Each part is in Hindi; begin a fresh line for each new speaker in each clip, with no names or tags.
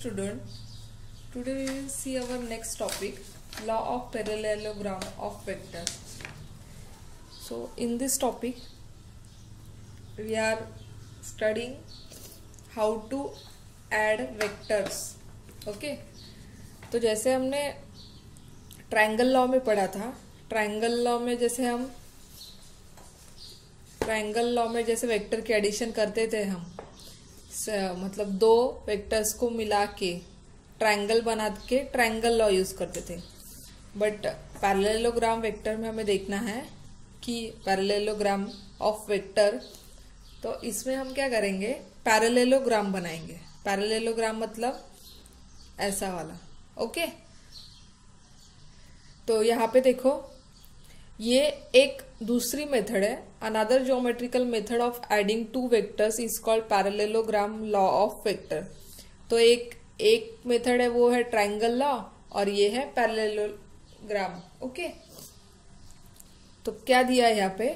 student today we will see our next topic law of parallelogram of vectors so in this topic we are studying how to add vectors okay तो जैसे हमने ट्रायंगल लॉ में पढ़ा था ट्रायंगल लॉ में जैसे हम ट्रायंगल लॉ में जैसे वेक्टर की एडिशन करते थे हम मतलब दो वेक्टर्स को मिला के ट्रायंगल बना के ट्रायंगल लॉ यूज़ करते थे। बट पैरेललोग्राम वेक्टर में हमें देखना है कि पैरेललोग्राम ऑफ़ वेक्टर तो इसमें हम क्या करेंगे? पैरेललोग्राम बनाएँगे। पैरेललोग्राम मतलब ऐसा वाला। ओके तो यहाँ पे देखो ये एक दूसरी मेथड है another geometrical method of adding two vectors is called parallelogram law of vector तो एक एक मेथड है, वो है ट्राइंगल लॉ और ये है पैरेललोग्राम ओके तो क्या दिया है यहाँ पे?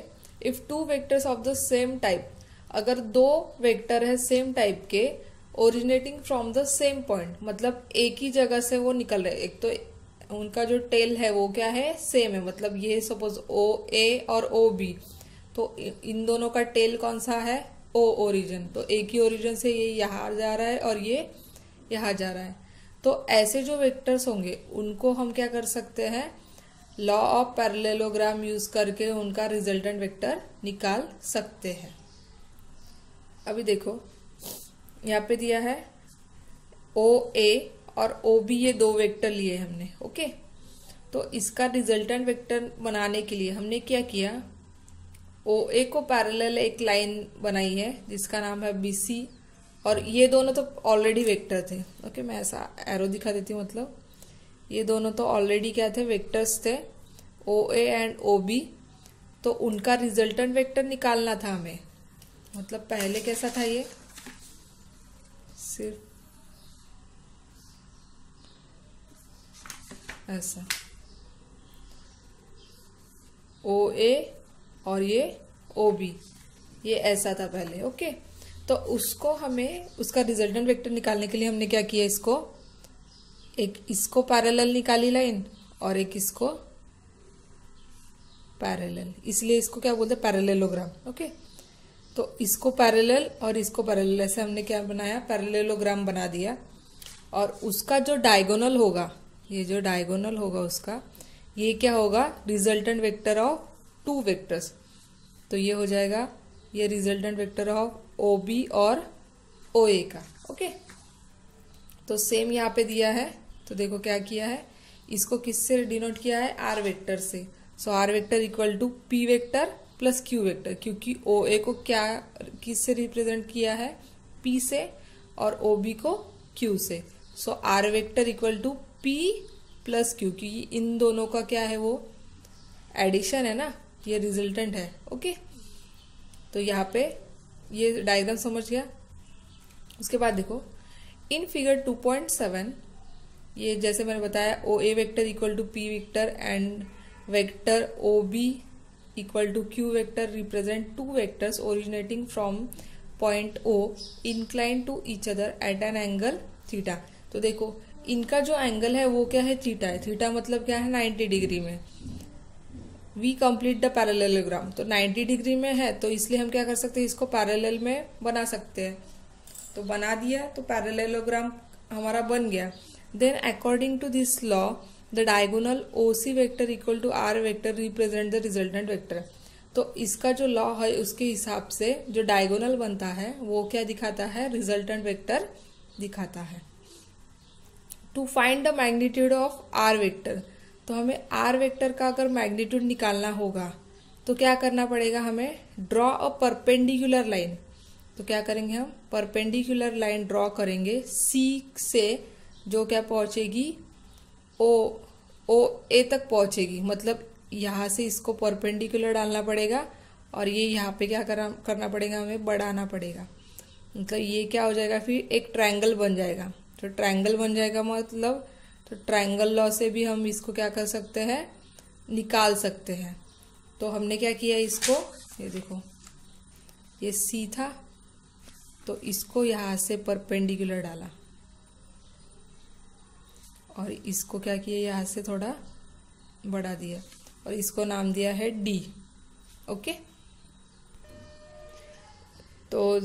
If two vectors of the same type अगर दो वेक्टर है सेम टाइप के originating from the same point मतलब एक ही जगह से वो निकल रहे एक तो उनका जो टेल है वो क्या है? सेम है। मतलब ये सपोज़ ओ ए और ओ बी तो इन दोनों का टेल कौन सा है? ओ ओरिजिन तो एक ही ओरिजिन से ये यहाँ जा रहा है और ये यहाँ जा रहा है। तो ऐसे जो वेक्टर्स होंगे, उनको हम क्या कर सकते हैं? लॉ ऑफ़ पैरेललोग्राम यूज़ करके उनका रिजल्टेंट वेक्टर निकाल सकते हैं। अभी देखो, यहाँ पे दिया है ओ ए और ओ बी ये दो वेक्टर लिए हमने ओके तो इसका रिजल्टेंट वेक्टर बनाने के लिए हमने क्या किया? ओ ए को पैरेलल एक लाइन बनाई है, जिसका नाम है बी सी और ये दोनों तो ऑलरेडी वेक्टर थे ओके मैं ऐसा एरो दिखा देती हूँ मतलब। ये दोनों तो ऑलरेडी क्या थे? वेक्टर्स थे ओ ए एंड ओ बी तो उनका रिजल्टेंट वेक्टर निकालना था हमें। मतलब पहले कैसा था ये? सिर्फ़ ऐसा। ओ, ए और ये ओ, बी। ये ऐसा था पहले, ओके? तो उसको हमें, उसका रिजल्टेंट वेक्टर निकालने के लिए हमने क्या किया इसको? एक इसको पैरेलल निकाली लाइन और एक इसको पैरेलल इसलिए इसको क्या बोलते हैं? Parallelogram okay? तो इसको पैरेलल और इसको पैरेलल ऐसे हमने क्या बनाया? पैरेललोग्राम बना दिया। और उसका जो डायगोनल होगा ये जो डायगोनल होगा उसका, ये क्या होगा? Resultant vector of two vectors तो ये हो जाएगा, ये resultant vector of O B और ओ ए का ओके तो सेम यहाँ पे दिया है तो देखो क्या किया है? इसको किससे डिनोट किया है? आर वेक्टर से. So R vector equal to P vector plus Q vector क्योंकि ओ ए को क्या, किससे रिप्रेजेंट किया है? पी से और ओ बी को क्यू से. So R vector equal to P plus Q क्योंकि इन दोनों का क्या है वो? एडिशन है ना? ये रिजल्टेंट है ओके तो यहाँ पे ये डायग्राम समझ गया? उसके बाद देखो इन फिगर 2.7 ये जैसे मैंने बताया O A vector equal to P vector and vector O B equal to Q vector represent two vectors originating from point O incline to each other at an angle theta तो देखो इनका जो एंगल है वो क्या है? थीटा है। थीटा मतलब क्या है? 90 डिग्री में। वी कंप्लीट द पैरेललोग्राम तो 90 डिग्री में है तो इसलिए हम क्या कर सकते हैं? इसको पैरेलल में बना सकते हैं। तो बना दिया तो पैरेललोग्राम हमारा बन गया। Then according to this law the diagonal O C vector equal to R vector represent the resultant vector तो इसका जो लॉ है, उसके हिसाब से जो डायगोनल बनता है, वो क्या दिखाता है? रिजल्टेंट वेक्टर दिखाता है। To find the magnitude of R vector तो हमें आर वेक्टर का अगर मैग्नीट्यूड निकालना होगा तो क्या करना पड़ेगा हमें? ड्रॉ अ परपेंडिकुलर लाइन तो क्या करेंगे हम? परपेंडिकुलर लाइन ड्रॉ करेंगे. सी से जो क्या पहुंचेगी? ओ ओ ए तक पहुंचेगी. मतलब यहाँ से इसको परपेंडिकुलर डालना पड़ेगा और ये यहाँ पे क्या करना पड़ेगा हमें? बढ़ाना पड़ेगा। मतलब ये क्या हो जाएगा? फिर एक ट्रायंगल बन जाएगा। तो ट्रायंगल बन जाएगा मतलब तो ट्रायंगल लॉ से भी हम इसको क्या कर सकते हैं? निकाल सकते हैं। तो हमने क्या किया इसको? ये देखो, ये सी था तो इसको यहाँ से परपेंडिकुलर डाला। और इसको क्या किया? यहाँ से थोड़ा बढ़ा दिया। और इसको नाम दिया है डी ओके? तो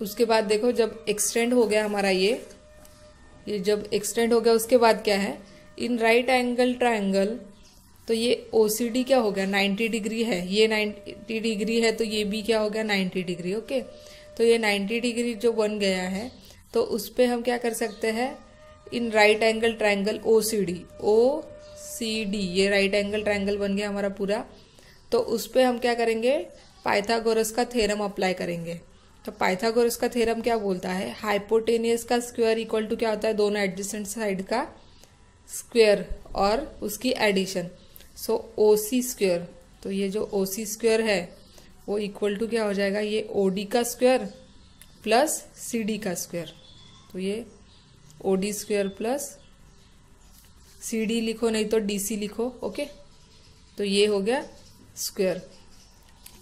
उसके बाद देखो, जब एक्सटेंड हो गया हमारा ये ये जब एक्सटेंड हो गया, उसके बाद क्या है? इन राइट एंगल ट्रायंगल तो ये ओसीडी क्या हो गया? 90 डिग्री है। ये 90 डिग्री है तो ये भी क्या हो गया? 90 डिग्री, ओके? तो ये 90 डिग्री जो बन गया है तो उस पर हम क्या कर सकते हैं? In right angle triangle O C D O C D ये राइट एंगल ट्रायंगल बन गया हमारा पूरा। तो उस पर हम क्या करेंगे? पाइथागोरस का थेरम अप्लाई करेंगे। तो पाइथागोरस का थेरम क्या बोलता है? हाइपोटेनियस का स्क्वायर इक्वल टू क्या होता है? दोनों एडजस्टेंट साइड का स्क्वायर और उसकी एडिशन सो ओ सी स्क्वायर तो ये जो ओ सी स्क्वायर है, वो इक्वल टू क्या हो जाएगा? ये ओ डी का स्क्वायर प्लस सी डी का स्क्वायर तो ये O D square plus C D लिखो, नहीं तो डी सी लिखो ओके तो ये हो गया स्क्वायर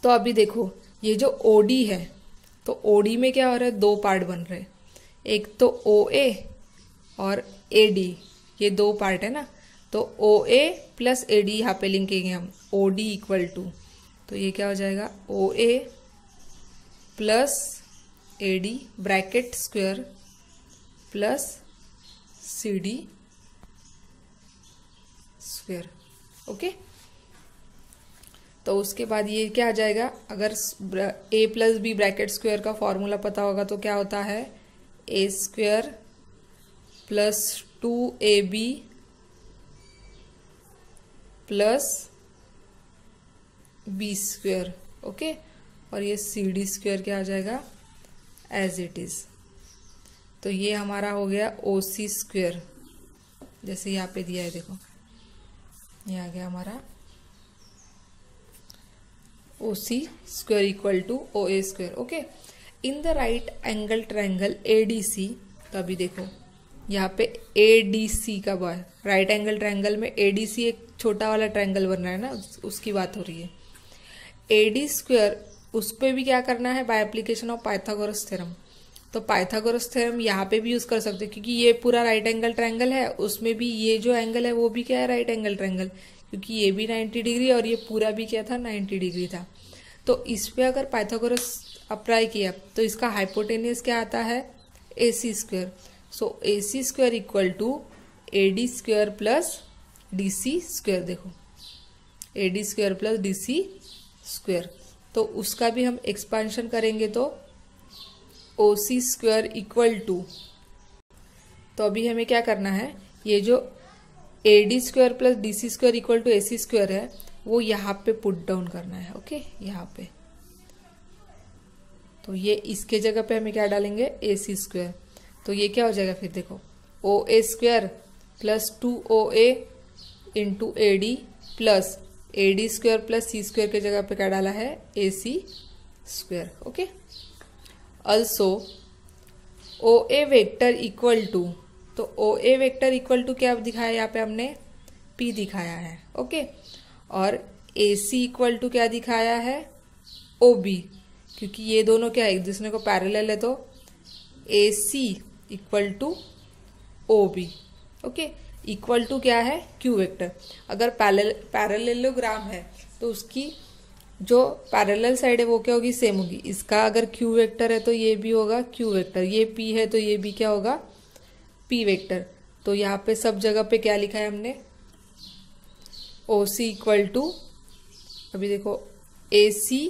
तो अभी देखो, ये जो ओ डी है तो ओडी में क्या हो रहा है? दो पार्ट बन रहे एक तो ओ ए और ए डी ये दो पार्ट है ना? तो O A plus A D यहाँ पे लिंकेंगे हम। ओ डी इक्वल टू तो ये क्या हो जाएगा? O A plus A D bracket square plus C D square okay तो उसके बाद ये क्या आ जाएगा? अगर A plus B bracket square का फॉर्मूला पता होगा तो क्या होता है? A square plus two A B plus B square okay और ये सी डी स्क्वेयर क्या आ जाएगा? एज इट इज़ तो ये हमारा हो गया ओ सी स्क्वेयर जैसे यहाँ पे दिया है, देखो। ये आ गया हमारा O C square equal to O A square okay in the right angle triangle A D C तो अभी देखो। यहाँ पे ए डी सी का बाय राइट एंगल ट्रायंगल में ए डी सी एक छोटा वाला ट्रायंगल बन रहा है ना उसकी बात हो रही है। ए डी स्क्वेयर उस पर भी क्या करना है? By application of Pythagoras theorem तो पाइथागोरस थ्योरम यहाँ पे भी यूज़ कर सकते हो, क्योंकि ये पूरा राइट एंगल ट्रायंगल है, उसमें भी ये जो एंगल है, वो भी क्या है? राइट एंगल ट्रायंगल क्योंकि ये भी 90 डिग्री और ये पूरा भी क्या था 90 डिग्री था। तो इस पर अगर पाइथागोरस अप्लाई किया तो इसका हाइपोटेनियस क्या आता है? A C square. So A C square equal to A D square plus D C square, देखो। A D square plus D C square. तो उसका भी हम एक्सपांशन करेंगे तो O C square equal to. तो अभी हमें क्या करना है? ये जो A D square plus D C square equal to A C square है, वो यहाँ पे पुट डाउन करना है ओके यहाँ पे। तो ये इसके जगह पे हमें क्या डालेंगे? ए सी स्क्वायर तो ये क्या हो जाएगा फिर देखो। O A square plus two O A into A D plus A D square plus C square के जगह पे क्या डाला है? A C square okay also O A vector equal to तो O A vector equal to क्या दिखाया यहाँ पे हमने? पी दिखाया है ओके और ए सी इक्वल टू क्या दिखाया है? ओ बी क्योंकि ये दोनों क्या है, एक दूसरे को पैरेलल है तो A C equal to O B okay equal to क्या है? क्यू वेक्टर अगर पैरेललोग्राम है तो उसकी जो पैरेलल साइड है, वो क्या होगी? सेम होगी. इसका अगर क्यू वेक्टर है तो ये भी होगा क्यू वेक्टर ये पी है तो ये भी क्या होगा? पी वेक्टर तो यहाँ पे सब जगह पे क्या लिखा है हमने? ओ सी इक्वल टू अभी देखो ए सी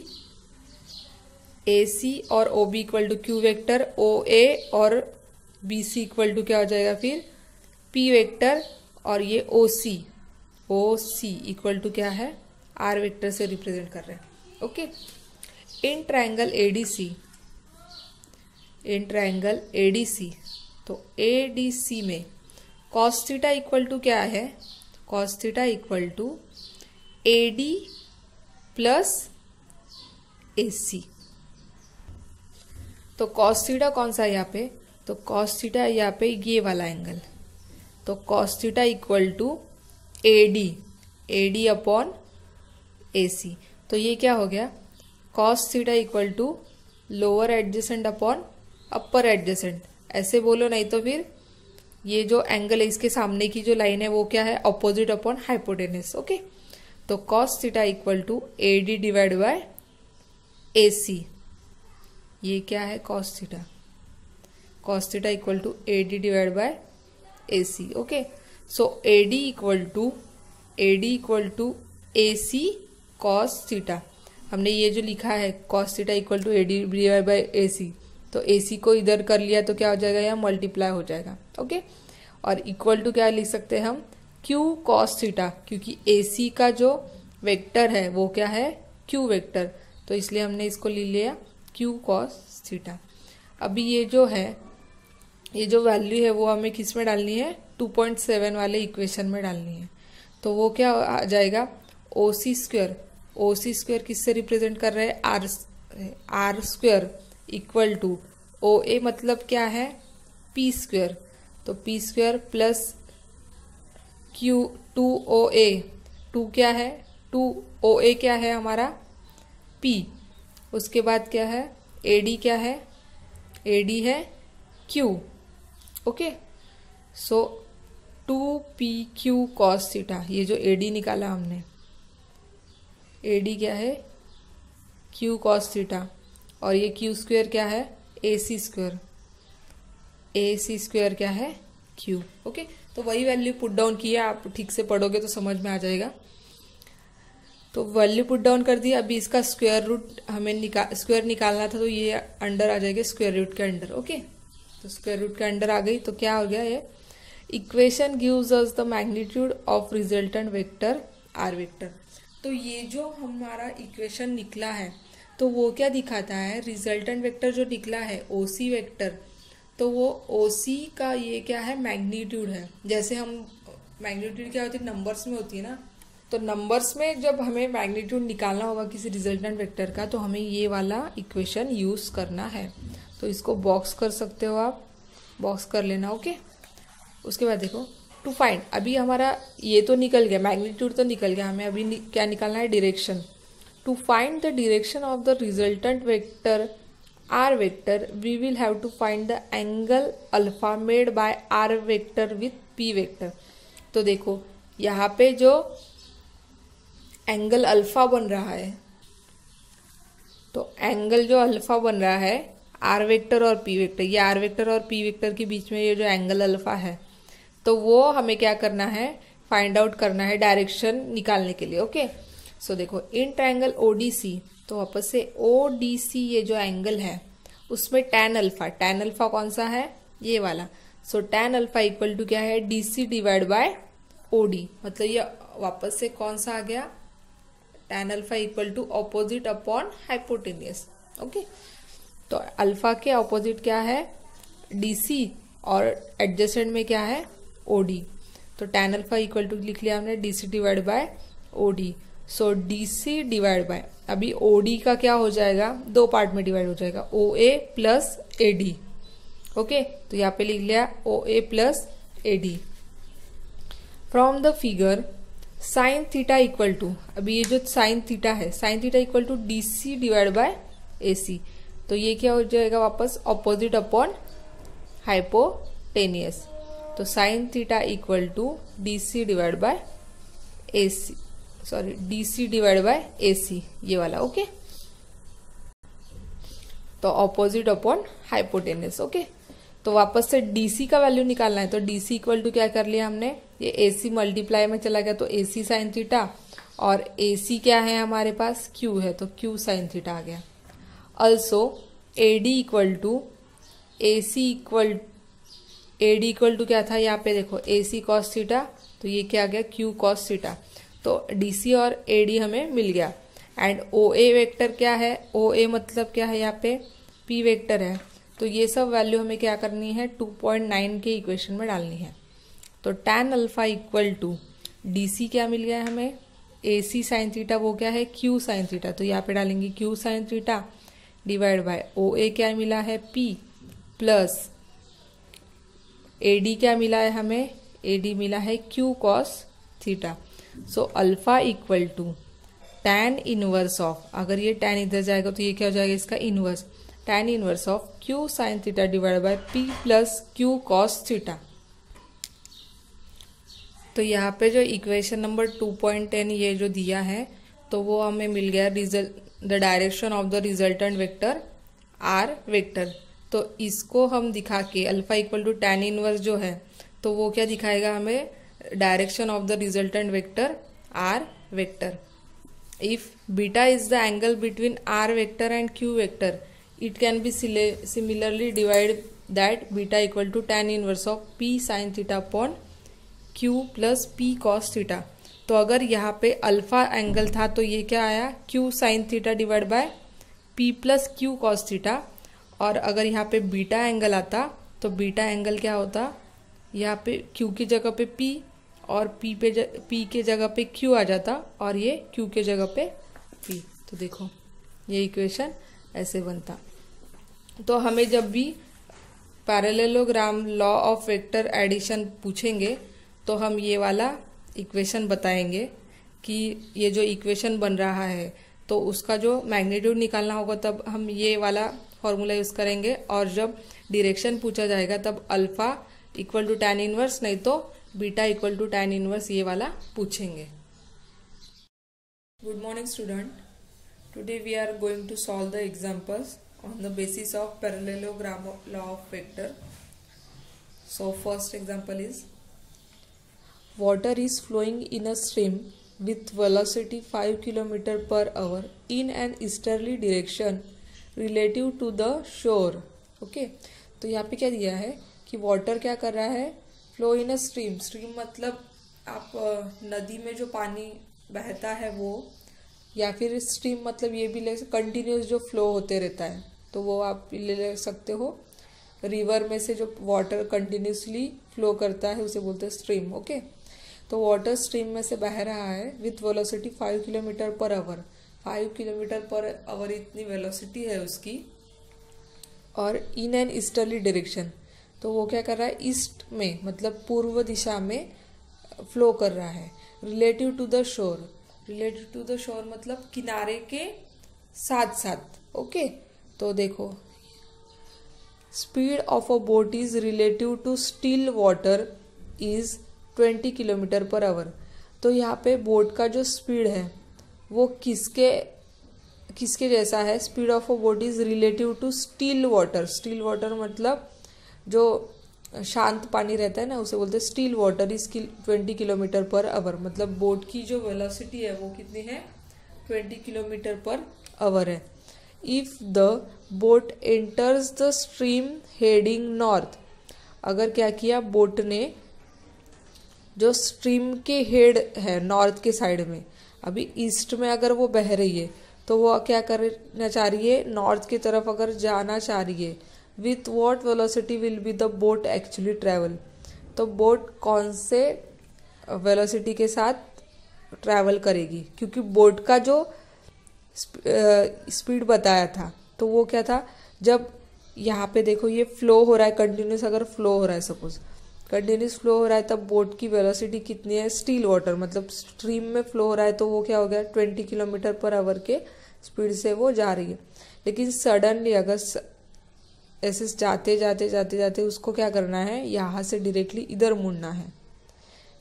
ए सी और O B equal to Q vector O A और बी सी इक्वल टू क्या हो जाएगा फिर? पी वेक्टर और ये ओ सी ओ सी इक्वल टू क्या है? आर वेक्टर से रिप्रेजेंट कर रहे हैं। Okay in triangle C in triangle ADC तो ए डी सी में कॉस्थिटा इक्वल टू क्या है? Cos theta equal to A D plus A C तो कॉस्थिटा कौन सा है यहाँ पे? तो कॉस्थिटा यहाँ पे ये वाला एंगल तो cos theta equal to A D A D upon A C तो ये क्या हो गया? Cos equal to lower adjacent upon upper adjacent ऐसे बोलो, नहीं तो फिर ये जो एंगल है, इसके सामने की जो लाइन है, वो क्या है? ऑपोजिट अपॉन हाइपोटेनिस ओके तो cos theta equal to A D divide by A C ये क्या है? Cos theta cos theta equal to A D divide by A C okay so A D equal to A D equal to A C cos theta हमने ये जो लिखा है cos theta equal to A D divide by A C तो ए सी को इधर कर लिया तो क्या हो जाएगा? यहाँ मल्टीप्लाई हो जाएगा। ओके और इक्वल टू क्या लिख सकते हैं हम? क्यू कॉस थीटा क्योंकि ए सी का जो वेक्टर है, वो क्या है? क्यू वेक्टर तो इसलिए हमने इसको ले लिया क्यू कॉस थीटा अभी ये जो है, ये जो वैल्यू है, वो हमें किसमें डालनी है? 2.7 वाले इक्वेशन में डालनी है। तो वो क्या आ जाएगा? O C square O C square किससे रिप्रेजेंट कर रहे हैं? R R square equal to, O A मतलब क्या है? पी स्क्वेयर तो P square plus Q two O A two क्या है? टू ओ ए क्या है हमारा? पी उसके बाद क्या है? ए डी क्या है? ए डी है Q okay so two P Q cos theta ये जो ए डी निकाला हमने। ए डी क्या है? क्यू कॉस थीटा और ये क्यू स्क्वेयर क्या है? A C square A C square क्या है? क्यू ओके तो वही वैल्यू पुट डाउन किया, आप ठीक से पढ़ोगे तो समझ में आ जाएगा। तो वैल्यू पुट डाउन कर दिया, अभी इसका स्क्वायर रूट हमें निकाल स्क्वायर निकालना था तो ये अंडर आ जाएगा स्क्वायर रूट के अंडर ओके तो स्क्वायर रूट के अंडर आ गई तो क्या हो गया ये? Equation gives us the magnitude of resultant vector R vector तो ये जो हमारा इक्वेशन निकला है तो वो क्या दिखाता है? रिजल्टेंट वेक्टर जो निकला है ओ सी वेक्टर तो वो ओ सी का ये क्या है? मैग्नीट्यूड है। जैसे हम मैग्नीट्यूड क्या होती है? नंबर्स में होती है ना? तो नंबर्स में जब हमें मैग्नीट्यूड निकालना होगा किसी रिजल्टेंट वेक्टर का तो हमें ये वाला इक्वेशन यूज़ करना है। तो इसको बॉक्स कर सकते हो आप। बॉक्स कर लेना ओके उसके बाद देखो टू फाइंड अभी हमारा ये तो निकल गया मैग्नीट्यूड तो निकल गया। हमें अभी नि, क्या निकालना है? Direction to find the direction of the resultant vector R vector we will have to find the angle alpha made by R vector with P vector तो देखो, यहाँ पे जो एंगल अल्फ़ा बन रहा है तो एंगल जो अल्फ़ा बन रहा है आर वेक्टर और पी वेक्टर ये आर वेक्टर और पी वेक्टर के बीच में ये जो एंगल अल्फ़ा है तो वो हमें क्या करना है फाइंड आउट करना है डायरेक्शन निकालने के लिए ओके सो देखो इन ट्रायंगल ओडीसी तो वापस से ओडीसी ये जो एंगल है, उसमें टेन अल्फ़ा टेन अल्फ़ा कौन सा है? ये वाला। So tan alpha equal to क्या है? D C divide by OD मतलब ये वापस से कौन सा आ गया? Tan alpha equal to opposite upon hypotenuse okay तो अल्फ़ा के ऑपोजिट क्या है? डीसी और एडजस्टेंट में क्या है? ओडी तो टेन अल्फ़ा इक्वल टू लिख लिया हमने D C divide by OD so D C divide by अभी ओडी का क्या हो जाएगा? दो पार्ट में डिवाइड हो जाएगा। O A plus A D okay तो यहाँ पे लिख लिया O A plus A D from the figure sine theta equal to अभी ये जो साइन थीटा है sine theta equal to D C divide by A C तो ये क्या हो जाएगा वापस? ऑपोजिट अपॉन हाइपोटेनियस तो sine theta equal to D C divide by A C sorry D C divide by A C ये वाला ओके तो ऑपोजिट अपॉन हाइपोटेनियस ओके तो वापस से डीसी का वैल्यू निकालना है तो डीसी इक्वल टू क्या कर लिया हमने? ये ए सी मल्टीप्लाई में चला गया तो ए सी साइन थीटा और ए सी क्या है हमारे पास? क्यू है तो क्यू साइन थीटा आ गया। Also A D equal to A C equal A D equal to क्या था यहाँ पे? देखो ए सी कॉस थीटा तो ये क्या आ गया? क्यू कॉस थीटा तो डी सी और ए डी हमें मिल गया। एंड ओ ए वेक्टर क्या है? ओ ए मतलब क्या है यहाँ पे? पी वेक्टर है। तो ये सब वैल्यू हमें क्या करनी है? 2.9 के इक्वेशन में डालनी है। तो tan alpha equal to D C क्या मिल गया है हमें? ए सी साइन थीटा वो क्या है? क्यू साइन थीटा तो यहाँ पे डालेंगे Q sine theta divide by O A क्या मिला है? पी प्लस ए डी क्या मिला है हमें? ए डी मिला है Q cos theta so alpha equal to tan inverse of अगर ये टैन इधर जाएगा तो ये क्या हो जाएगा इसका inverse tan inverse of Q sine theta divide by P plus Q cos theta तो यहाँ पे जो equation number two point ten ये जो दिया है तो वो हमें मिल गया result the direction of the resultant vector R vector तो इसको हम दिखा के alpha equal to tan inverse जो है तो वो क्या दिखाएगा हमें? Direction of the resultant vector R vector if beta is the angle between r vector and q vector it can be similarly divided that beta equal to tan inverse of p sin theta upon q plus p cos theta तो अगर यहाँ पे अल्फ़ा एंगल था तो ये क्या आया q sine theta divide by p plus Q cos theta और अगर यहाँ पे बीटा एंगल आता तो बीटा एंगल क्या होता यहाँ पे q की जगह पे p और पी पे पी के जगह पे क्यू आ जाता और ये क्यू के जगह पे पी तो देखो, ये इक्वेशन ऐसे बनता। तो हमें जब भी parallelogram law of vector addition पूछेंगे तो हम ये वाला इक्वेशन बताएँगे कि ये जो इक्वेशन बन रहा है तो उसका जो मैग्नीट्यूड निकालना होगा, तब हम ये वाला फॉर्मूला यूज़ करेंगे। और जब डिरेक्शन पूछा जाएगा, तब alpha equal to tan inverse नहीं तो beta equal to tan inverse ये वाला पूछेंगे। Good morning student today we are going to solve the examples on the basis of parallelogram law of vector so first example is water is flowing in a stream with velocity five kilometre per hour in an easterly direction relative to the shore okay तो यहाँ पे क्या दिया है कि वाटर क्या कर रहा है? Flow in a stream stream मतलब आप नदी में जो पानी बहता है वो, या फिर स्ट्रीम मतलब ये भी ले कंटिन्यूस जो फ्लो होते रहता है तो वो आप ले ले सकते हो। रिवर में से जो वाटर कंटिन्यूसली फ्लो करता है, उसे बोलते हैं स्ट्रीम ओके तो वाटर स्ट्रीम में से बह रहा है with velocity five kilometre per hour five kilometre per hour इतनी वेलोसिटी है उसकी, और इन एन ईस्टर्ली डायरेक्शन तो वो क्या कर रहा है? ईस्ट में मतलब पूर्व दिशा में फ्लो कर रहा है। Relative to the shore relative to the shore मतलब किनारे के साथ साथ ओके तो देखो speed of a boat is relative to still water is twenty kilometre per hour तो यहाँ पे बोट का जो स्पीड है, वो किसके किसके जैसा है? Speed of a boat is relative to still water still water मतलब जो शांत पानी रहता है ना, उसे बोलते हैं still water is twenty kilometre per hour मतलब बोट की जो वेलोसिटी है, वो कितनी है? ट्वेंटी किलोमीटर पर आवर है. If the boat enters the stream heading north अगर क्या किया? बोट ने जो स्ट्रीम के हेड है नॉर्थ के साइड में, अभी ईस्ट में अगर वो बह रही है तो वो क्या करना चाह रही है? नॉर्थ की तरफ़ अगर जाना चाह रही है with what velocity will be the boat actually travel तो बोट कौन से वेलोसिटी के साथ ट्रैवल करेगी? क्योंकि बोट का जो स्पीड बताया था तो वो क्या था? जब यहाँ पे देखो ये फ्लो हो रहा है कंटिन्यूस अगर फ्लो हो रहा है सपोज़ कंटिन्यूस फ्लो हो रहा है, तब बोट की वेलोसिटी कितनी है? स्टील वाटर मतलब स्ट्रीम में फ्लो हो रहा है तो वो क्या हो गया? ट्वेंटी किलोमीटर पर आवर के स्पीड से वो जा रही है। लेकिन सडनली अगर ऐसे जाते जाते जाते जाते उसको क्या करना है? यहाँ से डायरेक्टली इधर मुड़ना है।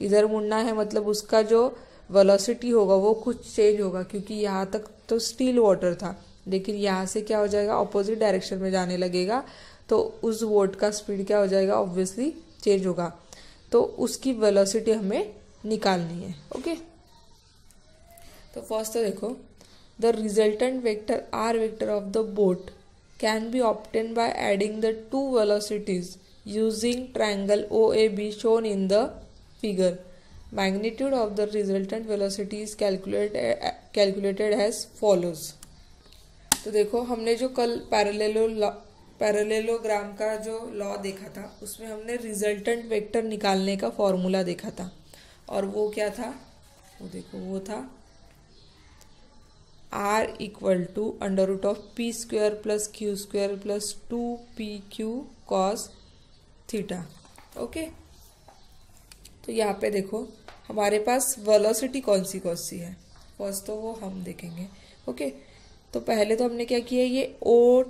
इधर मुड़ना है मतलब उसका जो वेलोसिटी होगा वो कुछ चेंज होगा, क्योंकि यहाँ तक तो स्टील वाटर था। लेकिन यहाँ से क्या हो जाएगा? अपोजिट डायरेक्शन में जाने लगेगा तो उस वोट का स्पीड क्या हो जाएगा? ऑब्वियसली चेंज होगा। तो उसकी वेलोसिटी हमें निकालनी है ओके तो फ़र्स्ट तो देखो the resultant vector R vector of the boat can be obtained by adding the two velocities using triangle OAB shown in the figure. Magnitude of the resultant velocity is calculated calculated as follows. तो देखो हमने जो कल पैरेलेलो पैरेलेलोग्राम का जो लॉ देखा था उसमें हमने रिजल्टेंट वेक्टर निकालने का फॉर्मूला देखा था और वो क्या था वो देखो वो था R equal to under root of P square plus Q square plus two P Q cos theta okay तो यहाँ पे देखो, हमारे पास वेलोसिटी कौन सी कौन सी है? फ़र्स्ट तो वो हम देखेंगे। ओके तो पहले तो हमने क्या किया, ये ओ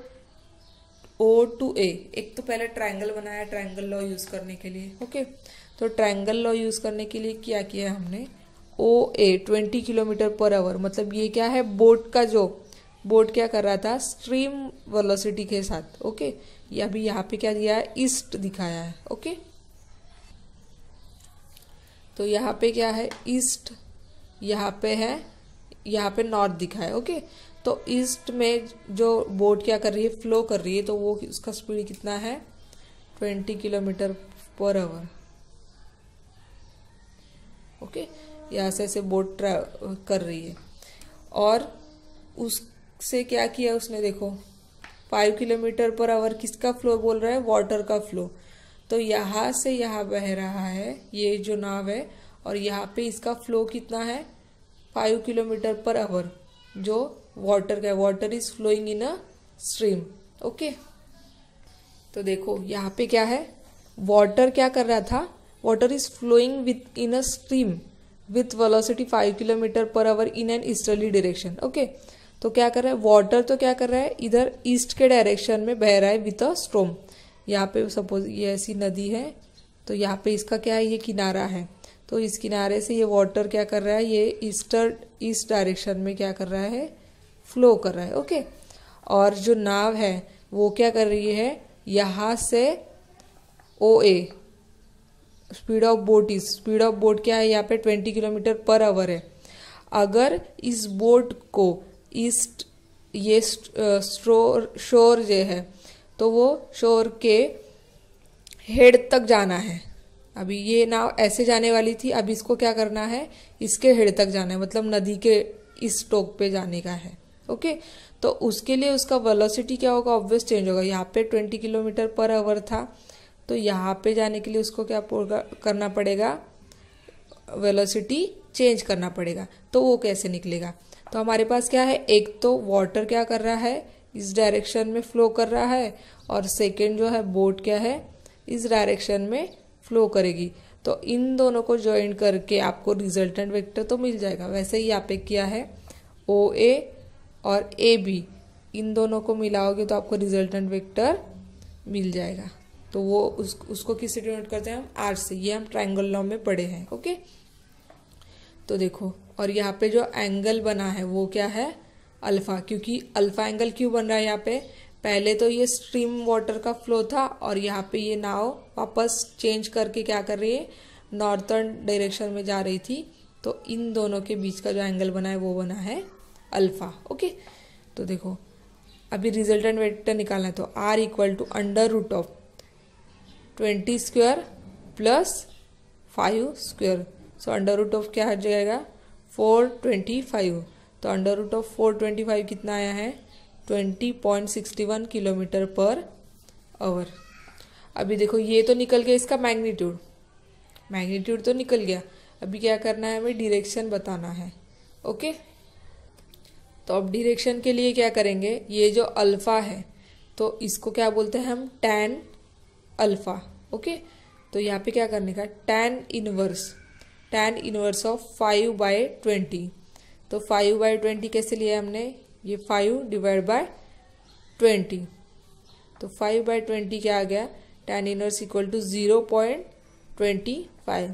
ओ टू ए एक तो पहले ट्रायंगल बनाया ट्रायंगल लॉ यूज़ करने के लिए। ओके तो ट्रायंगल लॉ यूज़ करने के लिए क्या किया हमने? O A twenty kilometre per hour मतलब ये क्या है? बोट का जो बोट क्या कर रहा था? स्ट्रीम वेलोसिटी के साथ ओके ये अभी यहाँ पे क्या दिया है? ईस्ट दिखाया है ओके तो यहाँ पे क्या है? ईस्ट यहाँ पे है, यहाँ पे नॉर्थ दिखा है ओके तो ईस्ट में जो बोट क्या कर रही है? फ्लो कर रही है तो वो उसका स्पीड कितना है? Twenty kilometre per hour okay यहाँ से ऐसे बोट ट्रा कर रही है। और उससे क्या किया उसने देखो? फाइव किलोमीटर पर आवर किसका फ्लो बोल रहा है? वाटर का फ्लो तो यहाँ से यहाँ बह रहा है, ये जो नाव है, और यहाँ पे इसका फ्लो कितना है? फाइव किलोमीटर पर आवर जो वाटर का है। Water is flowing in a stream okay तो देखो, यहाँ पे क्या है? वाटर क्या कर रहा था? Water is flowing with in a stream with velocity five kilometre per hour in an easterly direction okay तो क्या कर रहा है? वाटर तो क्या कर रहा है? इधर ईस्ट के डायरेक्शन में बह रहा है विथ अ स्ट्रोम यहाँ पे सपोज़ ये ऐसी नदी है तो यहाँ पे इसका क्या है? ये किनारा है। तो इस किनारे से ये वाटर क्या कर रहा है? ये ईस्टर ईस्ट डायरेक्शन में क्या कर रहा है? फ्लो कर रहा है ओके और जो नाव है, वो क्या कर रही है? यहाँ से O A speed of boat is, speed of boat क्या है यहाँ पे? ट्वेंटी किलोमीटर पर आवर है। अगर इस बोट को ईस्ट, ये स्टोर, शोर जो है तो वो शोर के हेड तक जाना है। अभी ये नाव ऐसे जाने वाली थी, अब इसको क्या करना है? इसके हेड तक जाना है मतलब नदी के इस टोक पे जाने का है। ओके? तो उसके लिए उसका वेलोसिटी क्या होगा? ऑब्वियस चेंज होगा। यहाँ पे ट्वेंटी किलोमीटर पर आवर था। तो यहाँ पे जाने के लिए उसको क्या करना पड़ेगा? वेलोसिटी चेंज करना पड़ेगा। तो वो कैसे निकलेगा? तो हमारे पास क्या है? एक तो वाटर क्या कर रहा है? इस डायरेक्शन में फ्लो कर रहा है। और सेकेंड जो है बोट क्या है? इस डायरेक्शन में फ्लो करेगी। तो इन दोनों को ज्वाइन करके आपको रिजल्टेंट वेक्टर तो मिल जाएगा। वैसे ही यहाँ पे किया है ओ ए और ए बी इन दोनों को मिलाओगे तो आपको रिजल्टेंट वेक्टर मिल जाएगा। तो वो उस, उसको किससे डिनोट करते हैं हम? आर से। ये हम ट्राइंगल लॉ में पढ़े हैं ओके तो देखो, और यहाँ पे जो एंगल बना है, वो क्या है? अल्फ़ा क्योंकि अल्फ़ा एंगल क्यों बन रहा है यहाँ पे? पहले तो ये स्ट्रीम वाटर का फ्लो था, और यहाँ पे ये नाव वापस चेंज करके क्या कर रही है? नॉर्थर्न डायरेक्शन में जा रही थी। तो इन दोनों के बीच का जो एंगल बना है, वो बना है अल्फ़ा ओके तो देखो, अभी रिजल्टेंट वेक्टर निकालना है तो R equal to under root of twenty square plus five square. So under root of क्या आ जाएगा फोर ट्वेंटी फाइव तो under root of four twenty five कितना आया है? Twenty point sixty one kilometre per hour अभी देखो, ये तो निकल गया इसका मैग्नीट्यूड मैग्नीट्यूड तो निकल गया। अभी क्या करना है हमें? डिरेक्शन बताना है। ओके तो अब डिरेक्शन के लिए क्या करेंगे? ये जो अल्फ़ा है तो इसको क्या बोलते हैं हम? टेन अल्फ़ा ओके तो यहाँ पे क्या करने का tan inverse tan inverse of five by twenty तो फाइव बाय ट्वेंटी कैसे लिया हमने? ये फाइव डिवाइड बाय ट्वेंटी तो फाइव बाय ट्वेंटी क्या आ गया? Tan inverse equal to zero point twenty five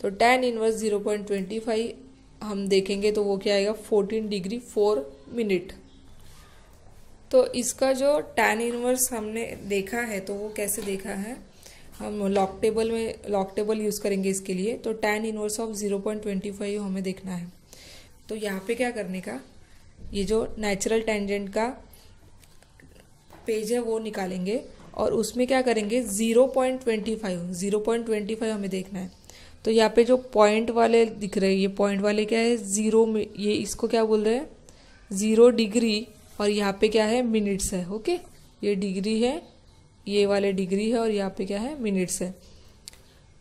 तो tan inverse zero point twenty five हम देखेंगे तो वो क्या आएगा? फोर्टीन डिग्री फोर मिनट तो इसका जो टैन इनवर्स हमने देखा है तो वो कैसे देखा है? हम लॉक टेबल में लॉक टेबल यूज़ करेंगे इसके लिए। तो tan inverse of zero point twenty five हमें देखना है। तो यहाँ पे क्या करने का? ये जो नेचुरल टेंजेंट का पेज है, वो निकालेंगे और उसमें क्या करेंगे? Zero point twenty five zero point twenty five हमें देखना है। तो यहाँ पे जो पॉइंट वाले दिख रहे हैं, ये पॉइंट वाले क्या है? ज़ीरो ये इसको क्या बोल रहे हैं? ज़ीरो डिग्री और यहाँ पे क्या है? मिनट्स है ओके ये डिग्री है, ये वाले डिग्री है और यहाँ पे क्या है? मिनट्स है।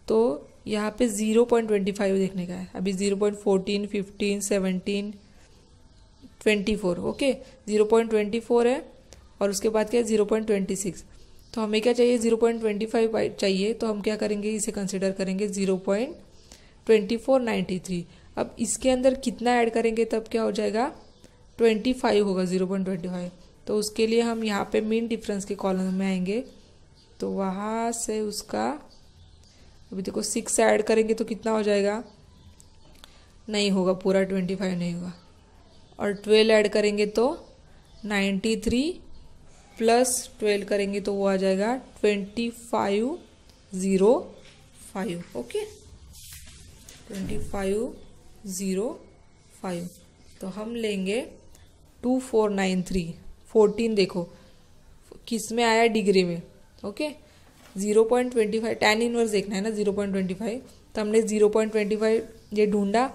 तो यहाँ पे ज़ीरो पॉइंट ट्वेंटी फाइव देखने का है। अभी zero point fourteen fifteen seventeen twenty four okay zero point twenty four है और उसके बाद क्या है? ज़ीरो पॉइंट ट्वेंटी सिक्स तो हमें क्या चाहिए? ज़ीरो पॉइंट ट्वेंटी फाइव चाहिए तो हम क्या करेंगे? इसे कंसिडर करेंगे zero point twenty four ninety three अब इसके अंदर कितना ऐड करेंगे, तब क्या हो जाएगा? ट्वेंटी फाइव होगा ज़ीरो पॉइंट ट्वेंटी फाइव तो उसके लिए हम यहाँ पे मीन डिफरेंस के कॉलम में आएँगे। तो वहाँ से उसका, अभी देखो सिक्स ऐड करेंगे तो कितना हो जाएगा? नहीं होगा, पूरा ट्वेंटी फाइव नहीं होगा। और ट्वेल्व ऐड करेंगे तो नाइन्टी थ्री प्लस ट्वेल्व करेंगे तो वो आ जाएगा twenty five zero five okay? Twenty five zero five तो हम लेंगे two four nine three fourteen देखो, किसमें आया डिग्री में okay zero point twenty five tan inverse देखना है ना ज़ीरो पॉइंट ट्वेंटी फाइव तो हमने ज़ीरो पॉइंट ट्वेंटी फाइव ये ढूंढा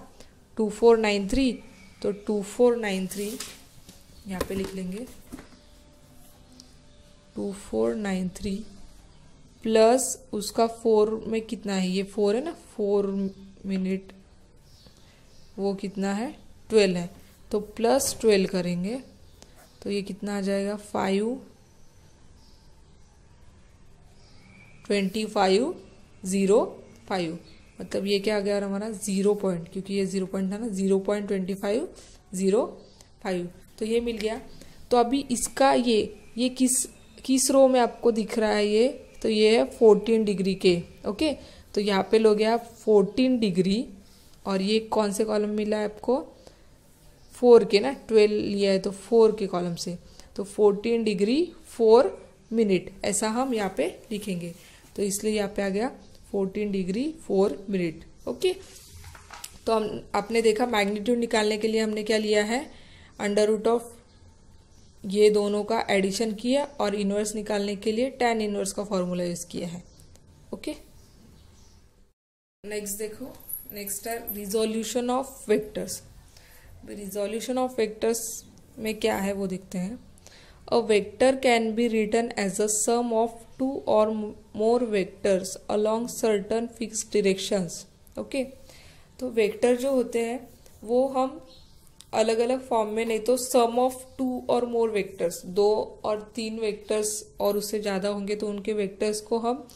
टू फोर नाइन थ्री तो टू फोर नाइन थ्री यहाँ पे लिख लेंगे two four nine three plus उसका फोर में कितना है, ये फोर है ना फोर मिनट वो कितना है ट्वेल्व है। तो प्लस ट्वेल्व करेंगे तो ये कितना आ जाएगा? Five twenty five zero five मतलब ये क्या आ गया हमारा ज़ीरो पॉइंट क्योंकि ये ज़ीरो पॉइंट था ना zero point twenty five zero five तो ये मिल गया। तो अभी इसका ये ये किस किस रो में आपको दिख रहा है ये? तो ये है फोर्टीन डिग्री के ओके तो यहाँ पे लोगे आप फोर्टीन डिग्री और ये कौन से कॉलम मिला है आपको? फोर के ना, ट्वेल्व लिया है तो फोर के कॉलम से। तो फोर्टीन डिग्री फोर मिनट, ऐसा हम यहाँ पे लिखेंगे। तो इसलिए यहाँ पे आ गया fourteen degree four minute, okay? तो हम, आपने देखा मैग्नीट्यूड निकालने के लिए हमने क्या लिया है? अंडर रूट ऑफ़ ये दोनों का एडिशन किया और इनवर्स निकालने के लिए टेन इनवर्स का फॉर्मूला यूज़ किया है, ओके? नेक्स्ट देखो, नेक्स्ट है resolution of vectors resolution of vectors में क्या है वो देखते हैं। A vector can be written as a sum of two or more vectors along certain fix directions okay तो वेक्टर जो होते हैं, वो हम अलग अलग फॉर्म में नहीं तो सम of two or more vectors दो और तीन वेक्टर्स और उससे ज़्यादा होंगे तो उनके वेक्टर्स को हम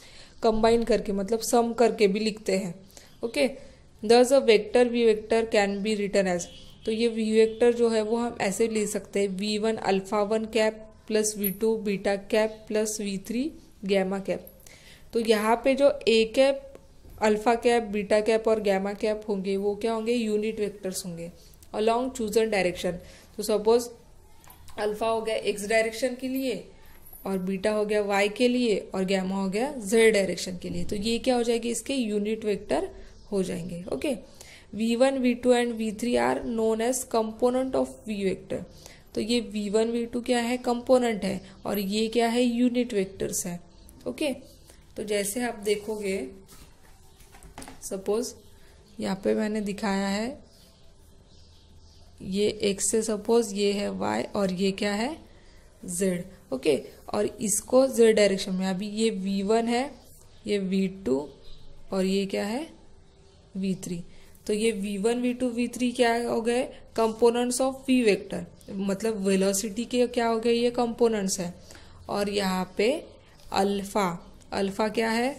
कंबाइन करके मतलब सम करके भी लिखते हैं okay thus a vector V vector can be written as तो ये वी वेक्टर जो है वो हम ऐसे ले सकते हैं V one alpha one cap plus V two beta cap plus V three gamma cap तो यहाँ पे जो A cap alpha cap beta cap और गैमा कैप होंगे, वो क्या होंगे? यूनिट वेक्टर्स होंगे अलॉन्ग चूजन डायरेक्शन तो सपोज़ अल्फ़ा हो गया एक्स डायरेक्शन के लिए और बीटा हो गया वाई के लिए और गैमा हो गया जेड डायरेक्शन के लिए. तो ये क्या हो जाएगी? इसके यूनिट वेक्टर हो जाएँगे okay okay? v1 v2 and v3 are known as component of v vector तो ये v1 v2 क्या है? कंपोनेंट है। और ये क्या है? यूनिट वेक्टर्स है। ओके तो जैसे आप देखोगे सपोज़ यहाँ पे मैंने दिखाया है, ये एक्स है सपोज़ ये है वाई और ये क्या है? जेड ओके और इसको जेड डायरेक्शन में, अभी ये वी वन है, ये वी टू और ये क्या है? वी थ्री तो ये V one V two V three क्या हो गए? कंपोनेंट्स ऑफ़ वी वेक्टर मतलब वेलोसिटी के क्या हो गए? ये कंपोनेंट्स है। और यहाँ पे अल्फ़ा अल्फ़ा क्या है?